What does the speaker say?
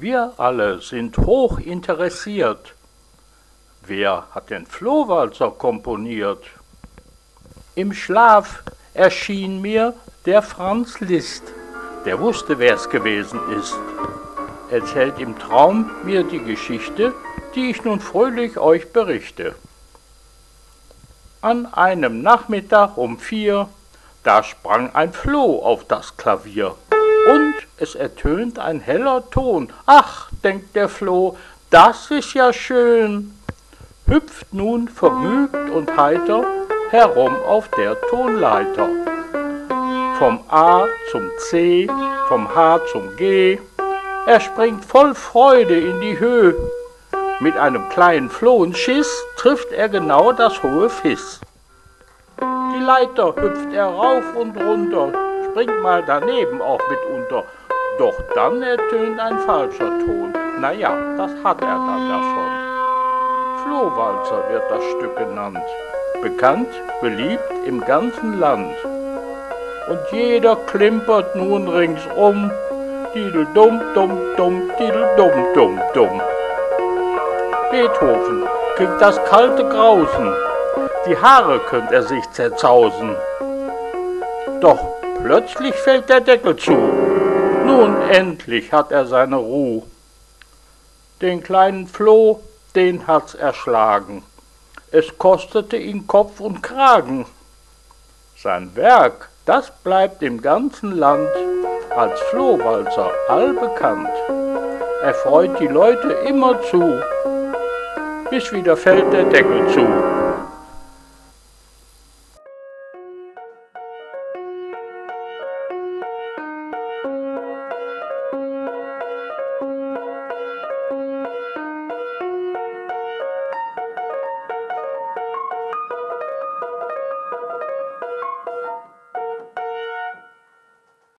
Wir alle sind hoch interessiert. Wer hat den Flohwalzer komponiert? Im Schlaf erschien mir der Franz Liszt, der wusste, wer's gewesen ist. Erzählt im Traum mir die Geschichte, die ich nun fröhlich euch berichte. An einem Nachmittag um vier, da sprang ein Floh auf das Klavier. Es ertönt ein heller Ton. Ach, denkt der Floh, das ist ja schön. Hüpft nun vergnügt und heiter herum auf der Tonleiter. Vom A zum C, vom H zum G. Er springt voll Freude in die Höhe. Mit einem kleinen Flohenschiss trifft er genau das hohe Fiss. Die Leiter hüpft er rauf und runter, springt mal daneben auch mitunter. Doch dann ertönt ein falscher Ton. Naja, das hat er dann davon. Flohwalzer wird das Stück genannt. Bekannt, beliebt im ganzen Land. Und jeder klimpert nun ringsum. Didel dumm, dumm, dumm, didel dumm, dumm, dumm. Beethoven kriegt das kalte Grausen. Die Haare könnt er sich zerzausen. Doch plötzlich fällt der Deckel zu. Nun endlich hat er seine Ruhe. Den kleinen Floh, den hat's erschlagen. Es kostete ihn Kopf und Kragen. Sein Werk, das bleibt im ganzen Land als Flohwalzer allbekannt. Er freut die Leute immer zu, bis wieder fällt der Deckel zu.